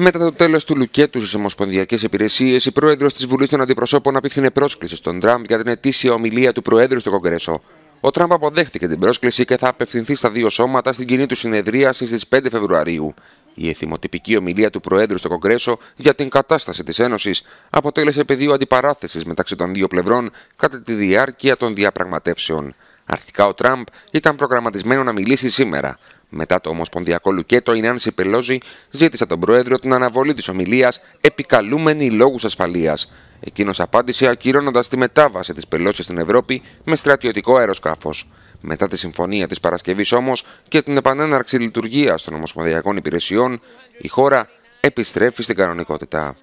Μετά το τέλος του Λουκέτου στις Ομοσπονδιακές Υπηρεσίες, η πρόεδρος της Βουλής των Αντιπροσώπων απίθυνε πρόσκληση στον Τραμπ για την ετήσια ομιλία του Προέδρου στο Κογκρέσο. Ο Τραμπ αποδέχτηκε την πρόσκληση και θα απευθυνθεί στα δύο σώματα στην κοινή του συνεδρίαση στις 5 Φεβρουαρίου. Η εθιμοτυπική ομιλία του Προέδρου στο Κογκρέσο για την κατάσταση της Ένωσης αποτέλεσε πεδίο αντιπαράθεσης μεταξύ των δύο πλευρών κατά τη διάρκεια των διαπραγματεύσεων. Αρχικά ο Τραμπ ήταν προγραμματισμένος να μιλήσει σήμερα. Μετά το ομοσπονδιακό λουκέτο, η Νάνση Πελόζη ζήτησε τον Πρόεδρο την αναβολή της ομιλίας επικαλούμενη λόγους ασφαλείας. Εκείνος απάντησε ακυρώνοντας τη μετάβαση της Πελόση στην Ευρώπη με στρατιωτικό αεροσκάφος. Μετά τη συμφωνία της Παρασκευής όμως και την επανέναρξη λειτουργίας των ομοσπονδιακών υπηρεσιών, η χώρα επιστρέφει στην κανονικότητα.